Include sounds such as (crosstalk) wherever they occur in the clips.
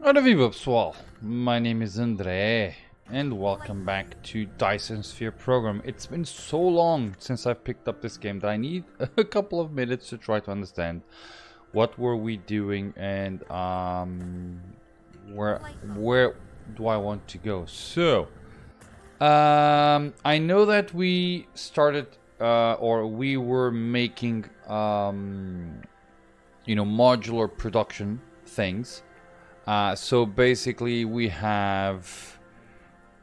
Ora viva pessoal, my name is André and welcome back to Dyson Sphere program. It's been so long since I picked up this game that I need (laughs) a couple of minutes to try to understand what were we doing and um, where where do I want to go. So, um, I know that we started uh, or we were making um, you know modular production things uh, so basically we have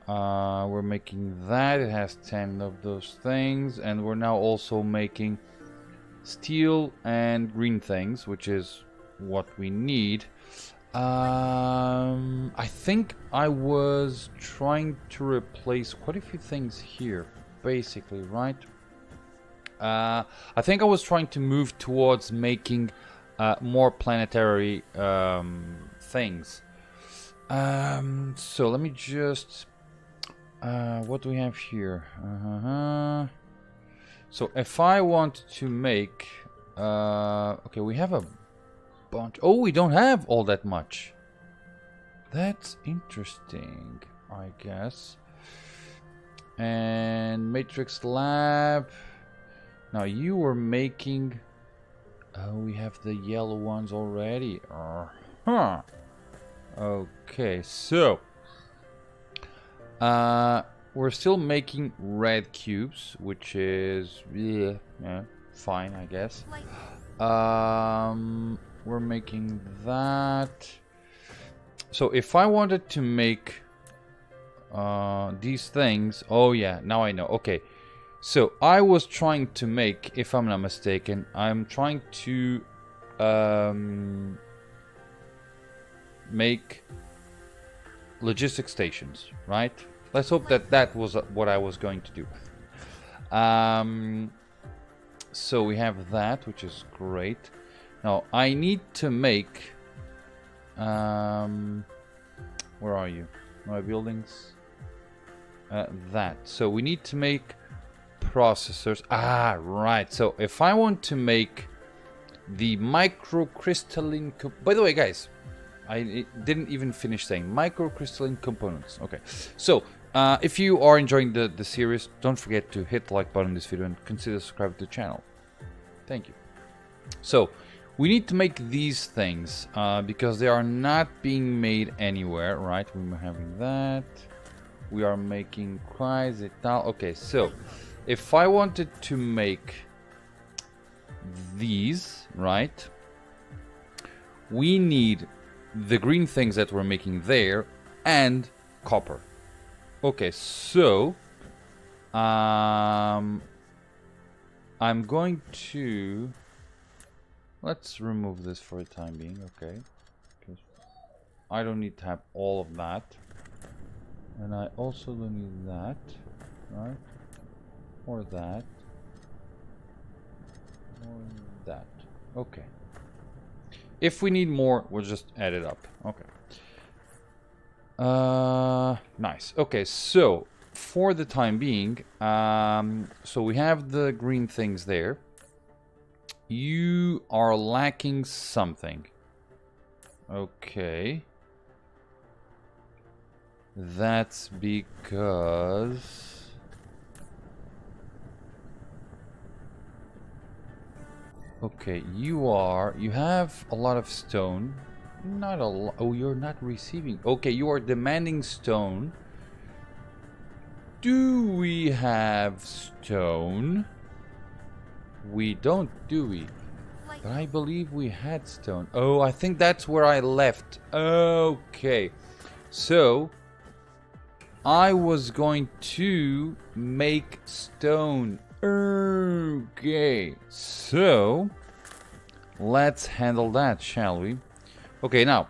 uh, we're making that. It has 10 of those things. And we're now also making steel and green things which is what we need. Um, I think I was trying to replace quite a few things here basically right? Uh, I think I was trying to move towards making uh, more planetary um, things. Um, so let me just. Uh, what do we have here? Uh -huh. So if I want to make. Uh, okay, we have a bunch. Oh, we don't have all that much. That's interesting, I guess. And Matrix Lab. Now you were making Oh, we have the yellow ones already. Huh. Okay, so uh, we're still making red cubes, which is yeah, yeah fine, I guess. Um, we're making that. So if I wanted to make uh, these things, oh yeah, now I know. Okay, so I was trying to make, if I'm not mistaken, I'm trying to um, make logistic stations, right? Let's hope that that was what I was going to do. Um, so we have that, which is great. Now I need to make. Um, where are you? My buildings. Uh, that. So we need to make processors. Ah, right. So if I want to make the microcrystalline... By the way, guys, I didn't even finish saying microcrystalline components. Okay, so uh, if you are enjoying the, the series, don't forget to hit the like button on this video and consider subscribing to the channel. Thank you. So, we need to make these things uh, because they are not being made anywhere, right? We're having that. We are making quasi Okay, so if I wanted to make these, right? We need the green things that we're making there and copper. Okay, so um, I'm going to let's remove this for the time being. Okay, I don't need to have all of that, and I also don't need that, right? Or that. Or that. Okay. If we need more, we'll just add it up. Okay. Uh, nice. Okay, so for the time being, um, so we have the green things there. You are lacking something. Okay. That's because... Okay, you are... You have a lot of stone. Not a lot... Oh, you're not receiving... Okay, you are demanding stone. Do we have stone? We don't, do we? But I believe we had stone. Oh, I think that's where I left. Okay. So, I was going to make stone Okay, so let's handle that, shall we? Okay, now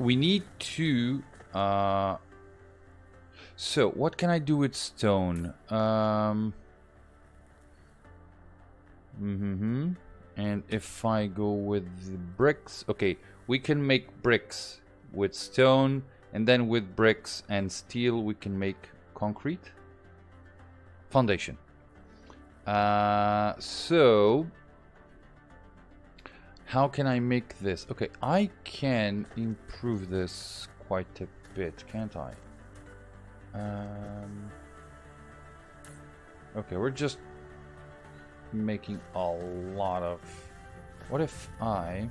we need to. Uh, so what can I do with stone? Um. Mm hmm. And if I go with bricks, okay, we can make bricks with stone, and then with bricks and steel we can make concrete foundation. Uh, so, How can I make this? Okay, I can improve this quite a bit, can't I? Um, okay, we're just making a lot of... What if I...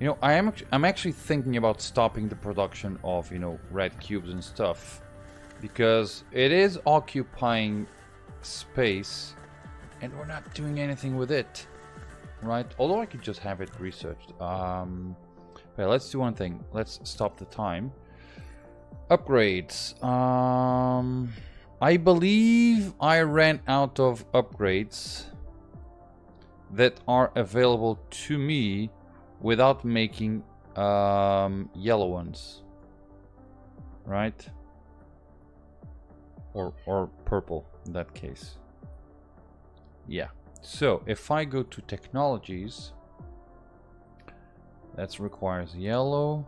You know, I am I'm actually thinking about stopping the production of, you know, red cubes and stuff. Because it is occupying space and we're not doing anything with it. Right? Although I could just have it researched. Um, okay, let's do one thing. Let's stop the time. Upgrades. Um, I believe I ran out of upgrades that are available to me without making um, yellow ones. Right? Or, or purple in that case. Yeah. So if I go to technologies, that requires yellow.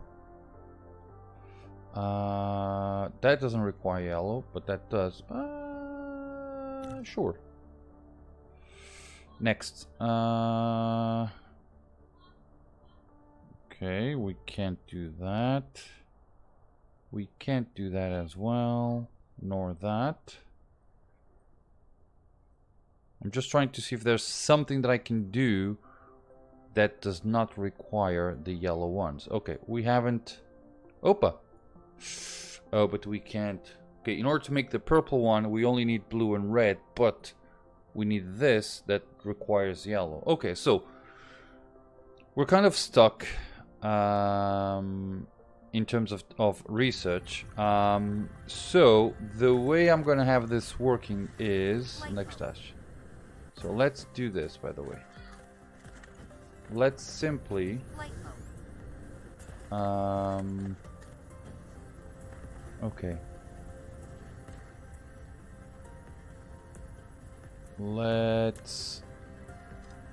Uh, that doesn't require yellow, but that does. Uh, sure. Next. Uh, okay, we can't do that. We can't do that as well, nor that. I'm just trying to see if there's something that I can do that does not require the yellow ones. Okay, we haven't... Opa! Oh, but we can't... Okay, in order to make the purple one, we only need blue and red, but we need this that requires yellow. Okay, so we're kind of stuck um, in terms of, of research. Um, so the way I'm going to have this working is... Next dash. So let's do this, by the way. Let's simply... Um... Okay. Let's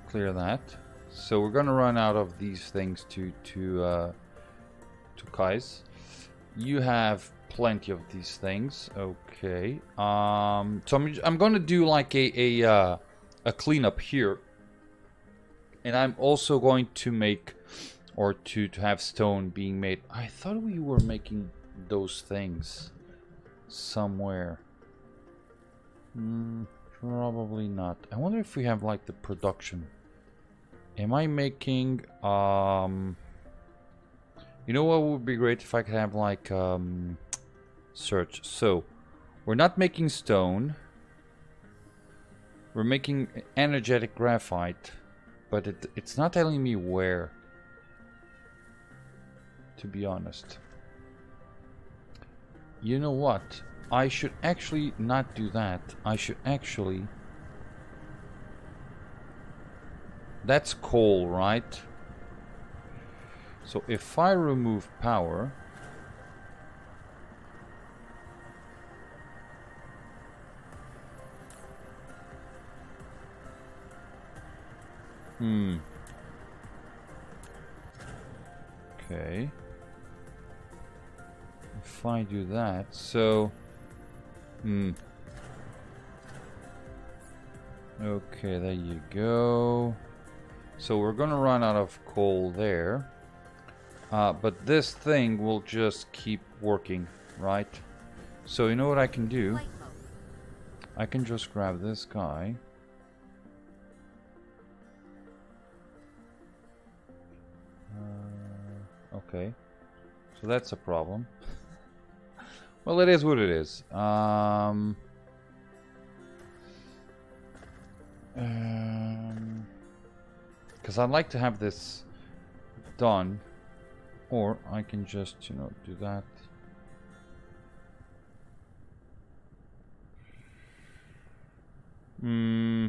clear that. So we're gonna run out of these things to to uh, to Kais. You have plenty of these things. Okay. Um. So I'm I'm gonna do like a a uh, a cleanup here. And I'm also going to make, or to, to have stone being made. I thought we were making those things somewhere. Hmm, probably not. I wonder if we have like the production. Am I making, um... You know what would be great if I could have like, um... Search. So, we're not making stone. We're making energetic graphite, but it, it's not telling me where, to be honest. You know what? I should actually not do that. I should actually... That's coal, right? So if I remove power... Hmm. Okay. If I do that, so... Hmm. Okay, there you go. So we're gonna run out of coal there. Uh, but this thing will just keep working, right? So you know what I can do? I can just grab this guy. Okay. So that's a problem. (laughs) well, it is what it is. Um... Um... Because I'd like to have this done. Or I can just, you know, do that. Hmm...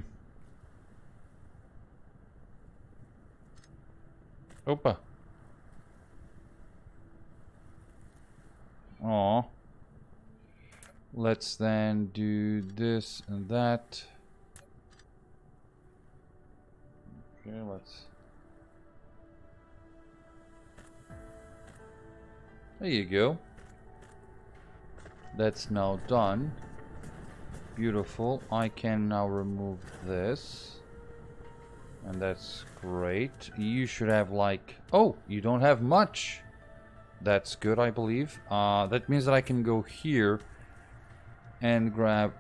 Opa. Oh. Let's then do this and that. Okay, let's... There you go. That's now done. Beautiful. I can now remove this. and that's great. You should have like... Oh, you don't have much. That's good, I believe. Uh, that means that I can go here and grab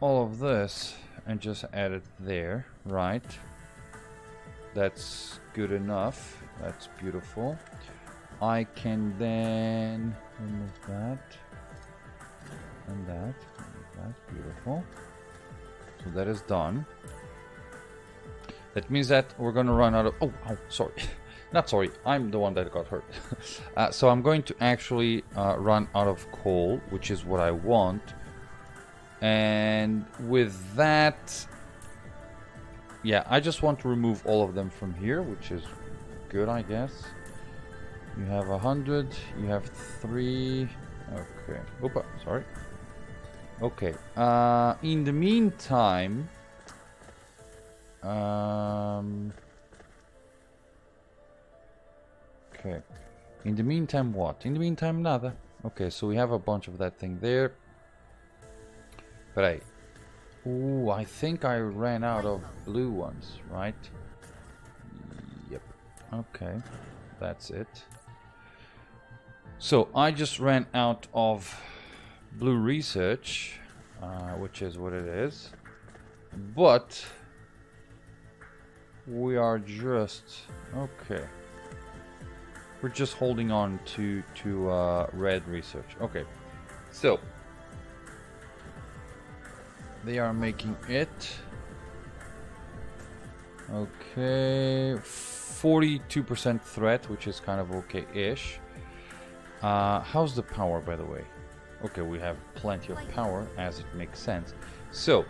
all of this and just add it there, right? That's good enough. That's beautiful. I can then remove that and that. That's beautiful. So that is done. That means that we're gonna run out of. Oh, oh sorry. (laughs) Not sorry, I'm the one that got hurt. (laughs) uh, so I'm going to actually uh, run out of coal, which is what I want. And with that, yeah, I just want to remove all of them from here, which is good, I guess. You have a hundred, you have three. Okay. Oopa, sorry. Okay. Uh, in the meantime, um, okay. In the meantime, what? In the meantime, nada. Okay, so we have a bunch of that thing there. But hey. Ooh, I think I ran out of blue ones, right? Okay. That's it. So I just ran out of blue research, uh, which is what it is. But we are just okay. We're just holding on to to uh, red research. Okay, so they are making it. Okay, 42% threat, which is kind of okay-ish. Uh, how's the power, by the way? Okay, we have plenty of power, as it makes sense. So,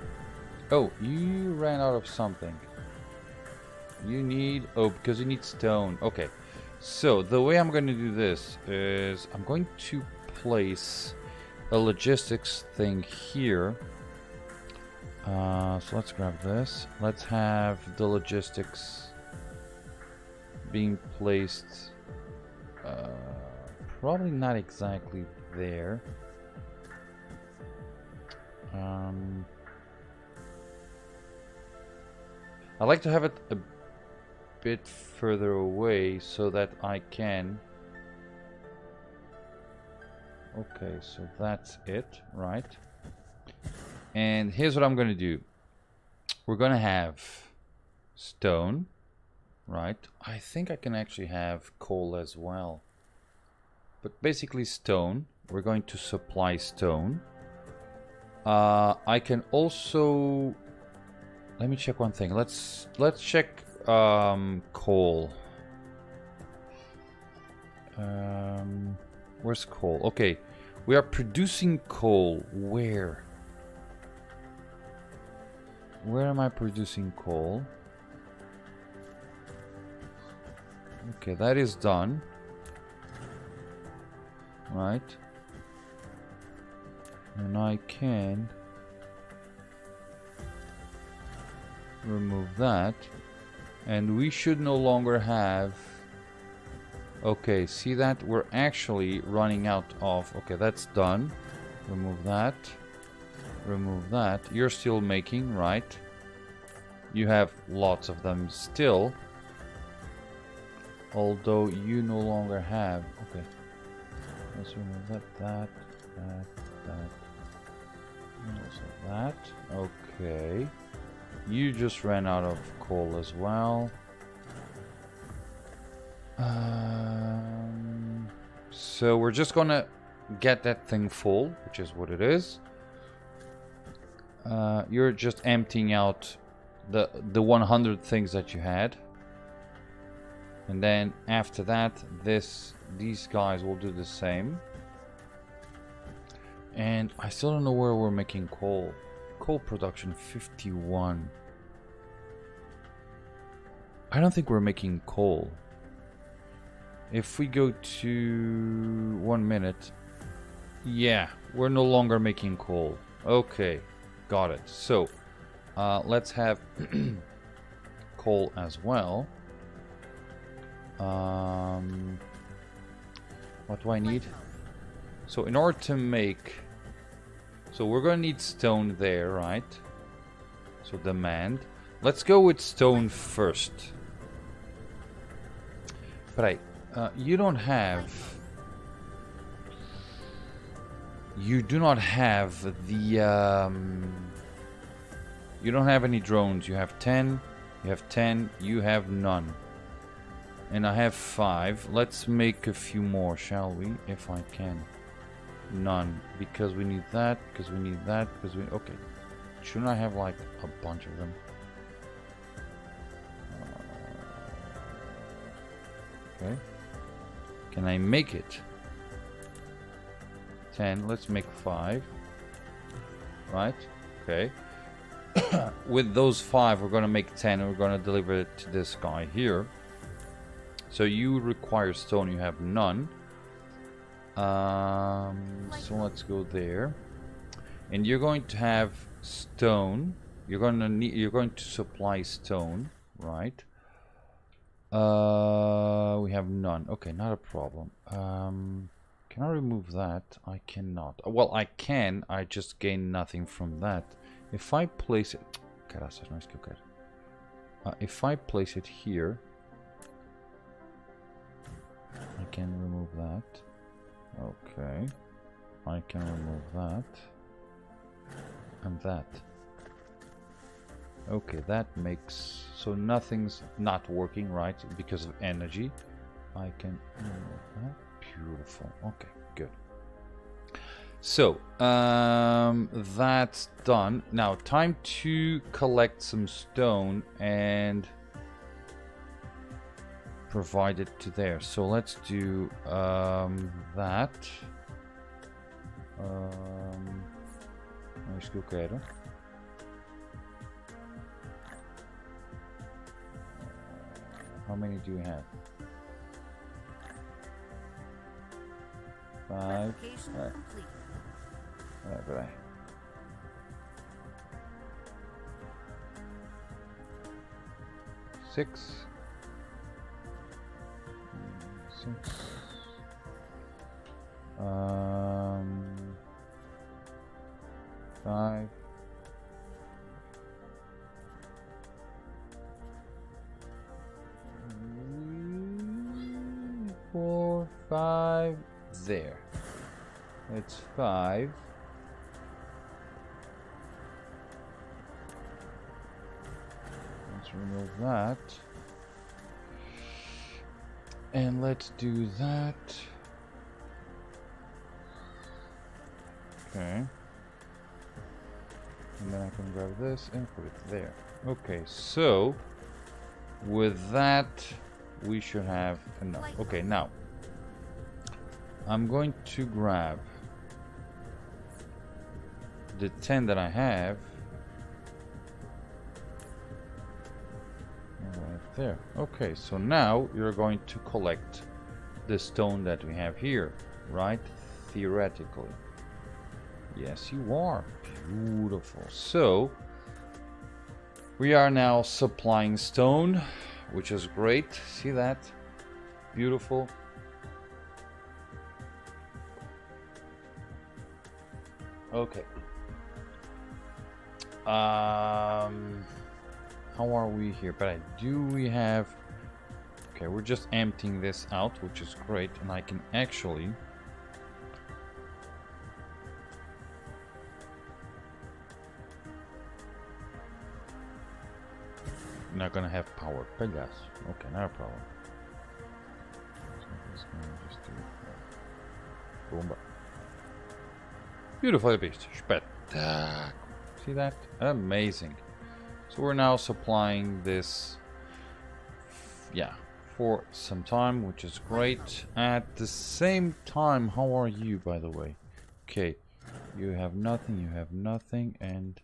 oh, you ran out of something. You need, oh, because you need stone. Okay, so the way I'm going to do this is I'm going to place a logistics thing here. Uh, so let's grab this. Let's have the logistics being placed uh, probably not exactly there. Um, I like to have it a bit further away so that I can. Okay so that's it right? And here's what I'm gonna do. We're gonna have stone right I think I can actually have coal as well but basically stone we're going to supply stone uh, I can also let me check one thing. Let's let's check um, coal. Um, where's coal? Okay, we are producing coal. Where? Where am I producing coal? Okay, that is done. Right. And I can remove that. And we should no longer have okay see that? We're actually running out of okay that's done. Remove that. Remove that. You're still making right? You have lots of them still although you no longer have okay let's remove that that that that also that okay you just ran out of coal as well. Um, so we're just gonna get that thing full, which is what it is. Uh, you're just emptying out the the 100 things that you had. And then after that, this these guys will do the same. And I still don't know where we're making coal. Coal production 51. I don't think we're making coal. If we go to one minute, yeah, we're no longer making coal. Okay, got it. So, uh, let's have (clears throat) coal as well. Um, what do I need? So in order to make... So we're going to need stone there, right? So demand. Let's go with stone first. Right. Uh, you don't have... You do not have the... Um, you don't have any drones. You have 10. You have 10. You have none. And I have 5. Let's make a few more, shall we? If I can. None. Because we need that. Because we need that. Because we... Okay. Shouldn't I have like a bunch of them? Uh, okay. Can I make it? 10. Let's make 5. Right? Okay. (coughs) With those 5, we're going to make 10 and we're going to deliver it to this guy here. So you require stone, you have none. Um, so let's go there. And you're going to have stone. You're going to need you're going to supply stone, right? Uh, we have none. Okay, not a problem. Um, can I remove that? I cannot. Well, I can. I just gain nothing from that. If I place it... (tsk) Uh, if I place it here... can remove that. Okay. I can remove that. And that. Okay, that makes... So nothing's not working, right? Because of energy. I can remove that. Beautiful. Okay, good. So, um, that's done. Now, time to collect some stone and provide it to there. So let's do um, that. Um, acho que eu quero. How many do you have? Five. Right. Right, right. Six. Um. Five. Four, five, there. It's five. Let's remove that. And let's do that. Okay. And then I can grab this and put it there. Okay, so with that we should have enough. Okay, now I'm going to grab the 10 that I have there. Okay, so now you're going to collect the stone that we have here, right? Theoretically. Yes, you are. Beautiful. So, we are now supplying stone, which is great. See that? Beautiful. Okay. Um, how are we here? But I do we have? Okay, we're just emptying this out, which is great, and I can actually. Not gonna have power, but yes. Okay, not a problem. Boom. Uh, Beautiful beast. Spectacular. See that? Amazing. So we're now supplying this, yeah, for some time, which is great. At the same time, how are you, by the way? Okay, you have nothing, you have nothing, and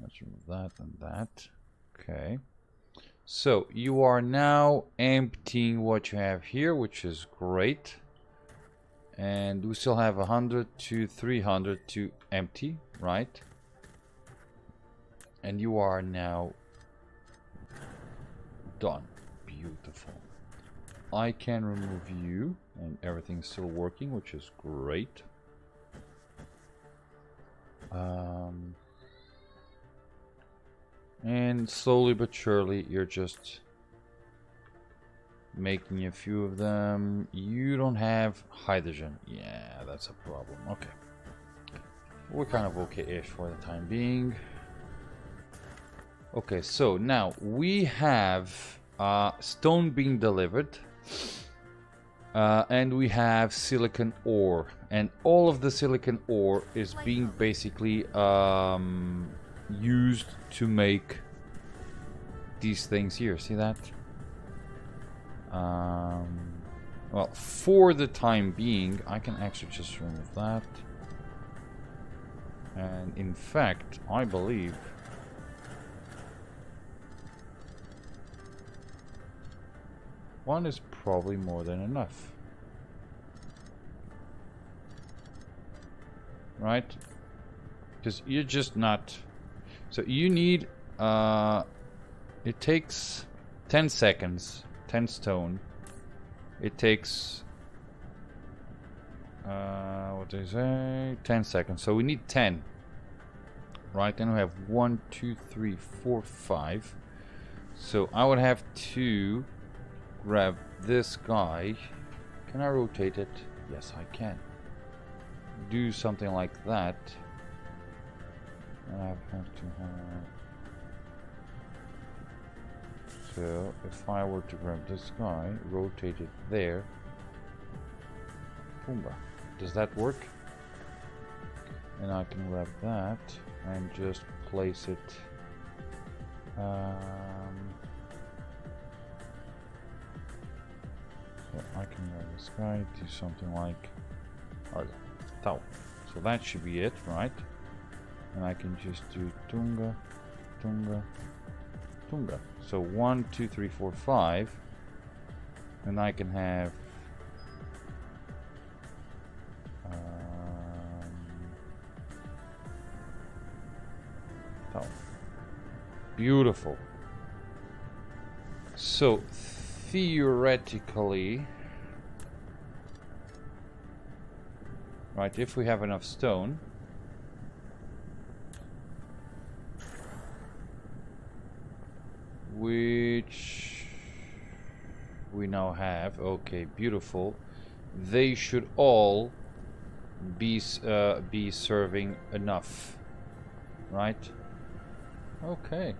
let's remove that and that. Okay. So you are now emptying what you have here, which is great and we still have 100 to 300 to empty right and you are now done beautiful I can remove you and everything's still working which is great um, And slowly but surely, you're just making a few of them. You don't have hydrogen. Yeah, that's a problem. Okay. We're kind of okay-ish for the time being. Okay, so now we have uh, stone being delivered. Uh, and we have silicon ore. And all of the silicon ore is being basically um, used to make these things here. See that? Um, well, for the time being, I can actually just remove that. And in fact, I believe one is probably more than enough. Right? Because you're just not... So you need... Uh, it takes 10 seconds, 10 stone. It takes... Uh, what do they say? 10 seconds. So we need 10. Right, then we have one, two, three, four, five. So I would have to grab this guy. Can I rotate it? Yes, I can. Do something like that. I have to have... So, if I were to grab this guy, rotate it there. Pumbaa. Does that work? And I can grab that and just place it um, I can grab this guy, do something like okay, tau. So that should be it, right? And I can just do Tunga, Tunga, Tunga. So one, two, three, four, five. And I can have um. Beautiful. So theoretically right if we have enough stone which we now have okay beautiful they should all be uh, be serving enough right? Okay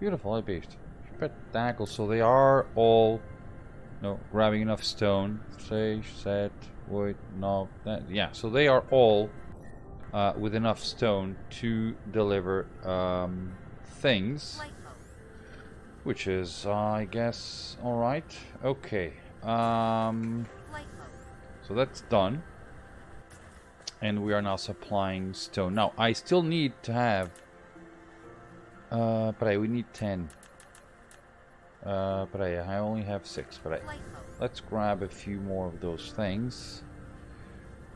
beautiful I beast Spectacle. So they are all no grabbing enough stone. Say, set, wait, no, that, yeah. So they are all uh, with enough stone to deliver um, things, which is, uh, I guess, all right. Okay. Um, so that's done, and we are now supplying stone. Now I still need to have. Uh, but I we need ten. Uh, but I, I only have six. But I, let's grab a few more of those things.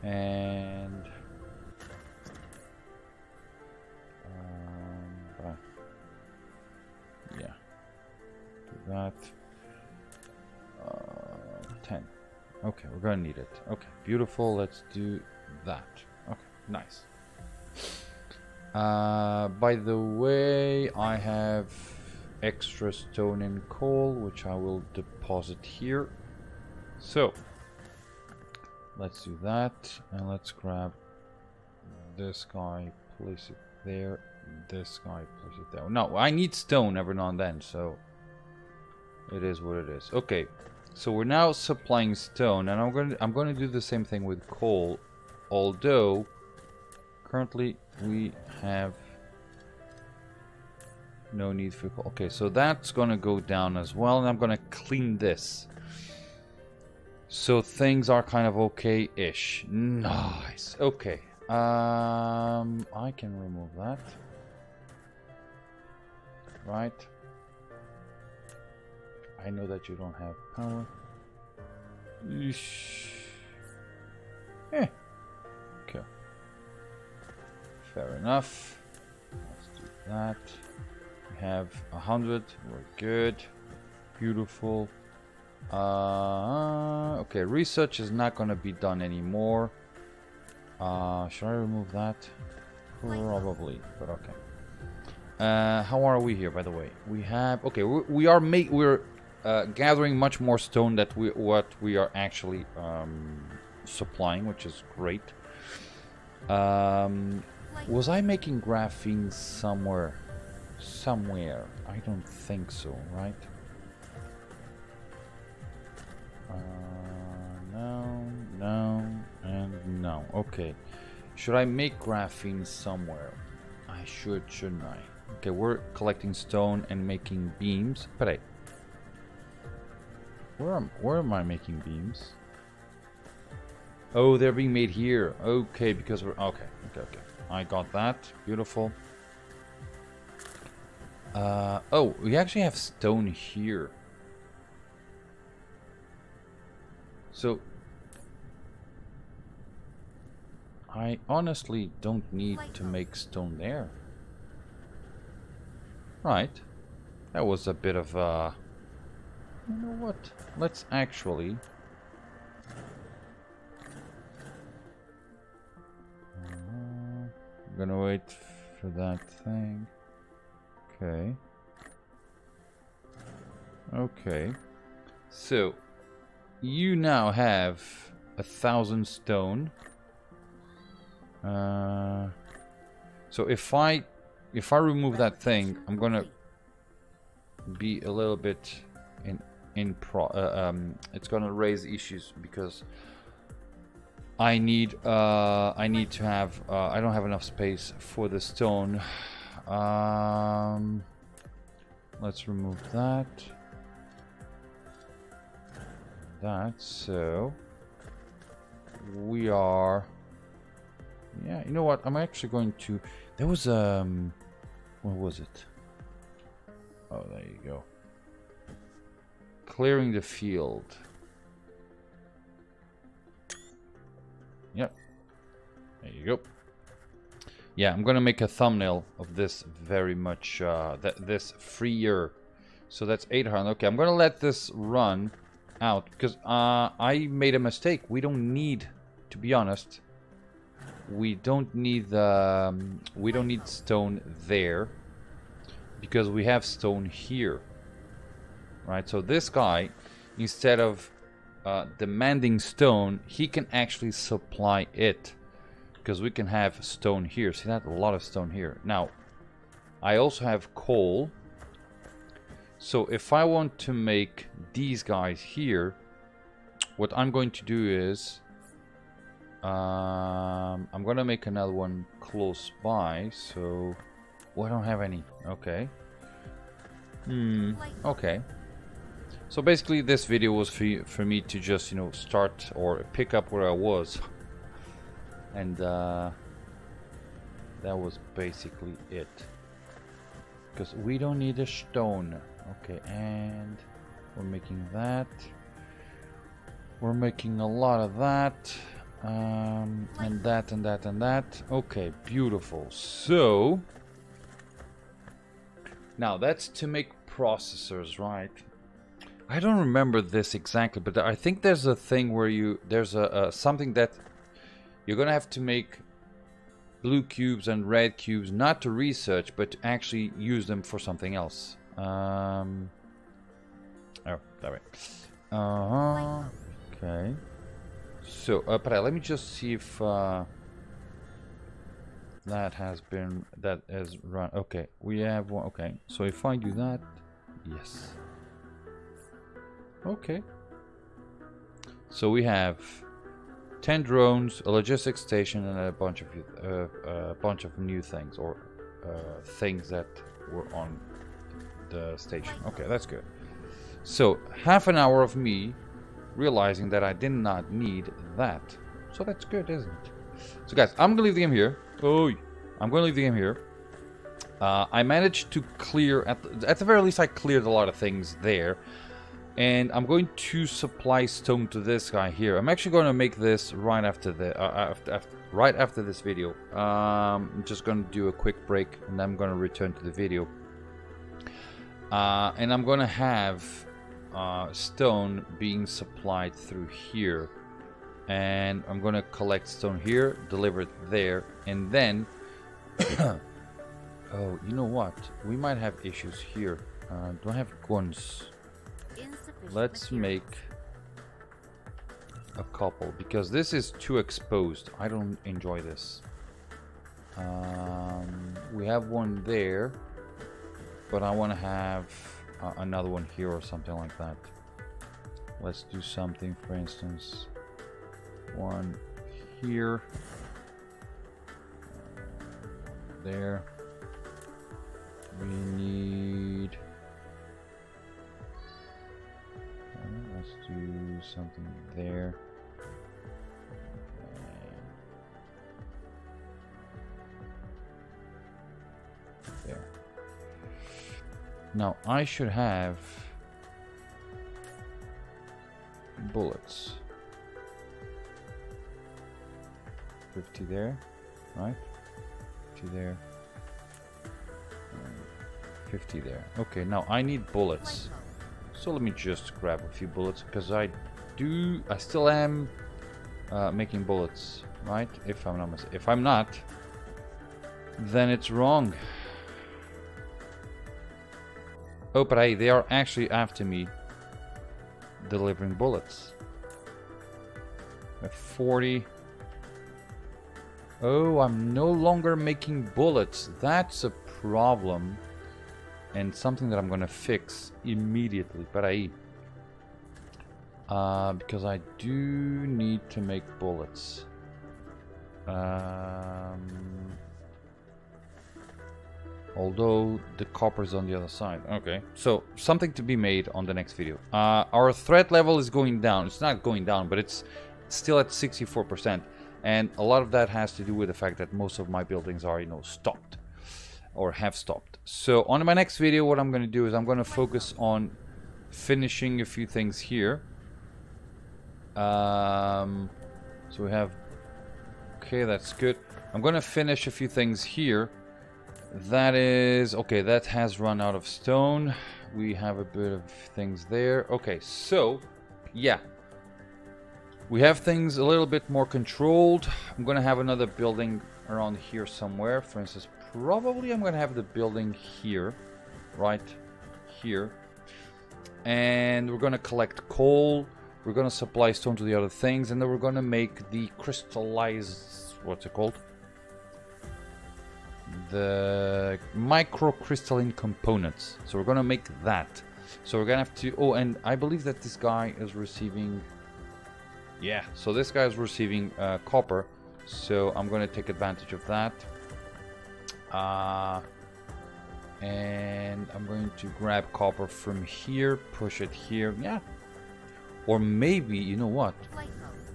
And... Um, yeah. Do that. Uh, 10. Okay, we're gonna need it. Okay, beautiful. Let's do that. Okay, nice. Uh, by the way, I have extra stone and coal, which I will deposit here. So, let's do that, and let's grab this guy, place it there, this guy, place it there. No, I need stone every now and then, so it is what it is. Okay, so we're now supplying stone, and I'm going to I'm going to do the same thing with coal, although currently we have no need for... Okay, so that's going to go down as well. And I'm going to clean this. So things are kind of okay-ish. Nice. Okay. Um, I can remove that. Right. I know that you don't have power. Eesh. Eh. Okay. Fair enough. Let's do that have a hundred. We're good. Beautiful. Uh, okay, research is not going to be done anymore. Uh, should I remove that? Probably, but okay. Uh, how are we here, by the way? We have okay. We, we are make we're uh, gathering much more stone that we what we are actually um, supplying, which is great. Um, was I making graphene somewhere? Somewhere? I don't think so, right? Uh, no, no, and no. Okay. Should I make graphene somewhere? I should, shouldn't I? Okay, we're collecting stone and making beams. Peraí. Where am, where am I making beams? Oh, they're being made here. Okay, because we're... Okay, okay, okay. I got that. Beautiful. Uh, oh, we actually have stone here. So... I honestly don't need to make stone there. Right. That was a bit of uh You know what? Let's actually... Uh, I'm gonna wait for that thing. Okay. Okay. So, you now have a thousand stone. Uh, so if I if I remove that thing, I'm gonna be a little bit in in pro. Uh, um, it's gonna raise issues because I need uh, I need to have uh, I don't have enough space for the stone. Um, let's remove that. That so we are. Yeah, you know what? I'm actually going to. There was um what was it? Oh, there you go. Clearing the field. Yep. There you go. Yeah, I'm gonna make a thumbnail of this very much, uh, that this freer. So that's 800. Okay, I'm gonna let this run out because uh, I made a mistake. We don't need, to be honest, we don't need um, we don't need stone there because we have stone here right so this guy instead of uh, demanding stone he can actually supply it because we can have stone here see that a lot of stone here now I also have coal so if I want to make these guys here what I'm going to do is um, I'm gonna make another one close by, so... Oh, I don't have any. Okay. Hmm, okay. So basically this video was for, for me to just, you know, start or pick up where I was. And uh, that was basically it. Because we don't need a stone. Okay, and we're making that. We're making a lot of that. Um, and that and that and that. Okay, beautiful. So, now that's to make processors, right? I don't remember this exactly, but I think there's a thing where you there's a, a something that you're gonna have to make blue cubes and red cubes, not to research, but to actually use them for something else. Um, oh, that way. Uh huh. Okay. So, uh, let me just see if uh, that has been, that has run. Okay, we have one. Okay, so if I do that, yes. Okay. So we have 10 drones, a logistics station, and a bunch of uh, a bunch of new things or uh, things that were on the station. Okay, that's good. So half an hour of me realizing that I did not need that. So that's good, isn't it? So guys, I'm gonna leave the game here. Oh, I'm gonna leave the game here. Uh, I managed to clear, at the, at the very least I cleared a lot of things there. And I'm going to supply stone to this guy here. I'm actually going to make this right after the uh, after, after, right after this video. Um, I'm just going to do a quick break and I'm going to return to the video. Uh, and I'm going to have uh, stone being supplied through here and I'm gonna collect stone here deliver it there and then (coughs) Oh, you know what? We might have issues here. Uh, do I have guns? Let's make a couple because this is too exposed. I don't enjoy this. Um, we have one there, but I want to have uh, another one here or something like that. Let's do something, for instance, one here, there. We need. Let's do something there. There. Now I should have bullets. 50 there, right? 50 there. 50 there. Okay, now I need bullets. So let me just grab a few bullets because I do, I still am uh, making bullets, right? If I'm not, if I'm not, then it's wrong. Oh, but hey, they are actually after me delivering bullets. 40. Oh, I'm no longer making bullets. That's a problem. And something that I'm gonna fix immediately. Peraí. Uh, because I do need to make bullets. Um, although the copper is on the other side. Okay, so something to be made on the next video. Uh, our threat level is going down. It's not going down, but it's still at 64%. And a lot of that has to do with the fact that most of my buildings are, you know, stopped or have stopped. So on my next video, what I'm going to do is I'm going to focus on finishing a few things here. Um, so we have, okay, that's good. I'm going to finish a few things here. That is, okay, that has run out of stone. We have a bit of things there. Okay, so, yeah. We have things a little bit more controlled. I'm going to have another building around here somewhere. For instance, probably I'm going to have the building here, right here. And we're going to collect coal. We're going to supply stone to the other things. And then we're going to make the crystallized, what's it called? The microcrystalline components. So we're going to make that. So we're going to have to, oh, and I believe that this guy is receiving, yeah, so this guy is receiving uh, copper. So I'm going to take advantage of that. Uh, and I'm going to grab copper from here, push it here. Yeah. Or maybe, you know what?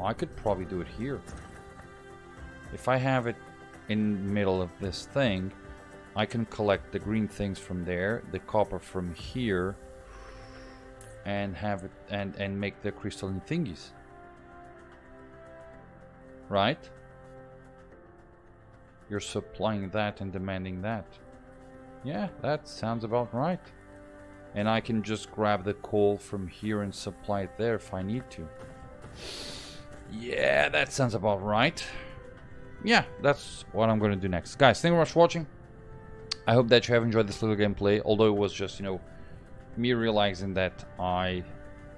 I could probably do it here. If I have it in middle of this thing, I can collect the green things from there, the copper from here, and have it and and make the crystalline thingies. Right? You're supplying that and demanding that. Yeah, that sounds about right. And I can just grab the coal from here and supply it there if I need to. Yeah, that sounds about right. Yeah, that's what I'm going to do next. Guys, thank you very much for watching. I hope that you have enjoyed this little gameplay, although it was just, you know, me realizing that I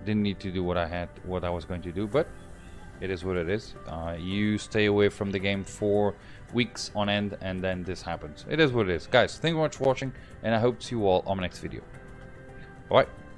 didn't need to do what I had, what I was going to do, but it is what it is. Uh, you stay away from the game for weeks on end and then this happens. It is what it is. Guys, thank you much for watching and I hope to see you all on my next video. Bye. -bye.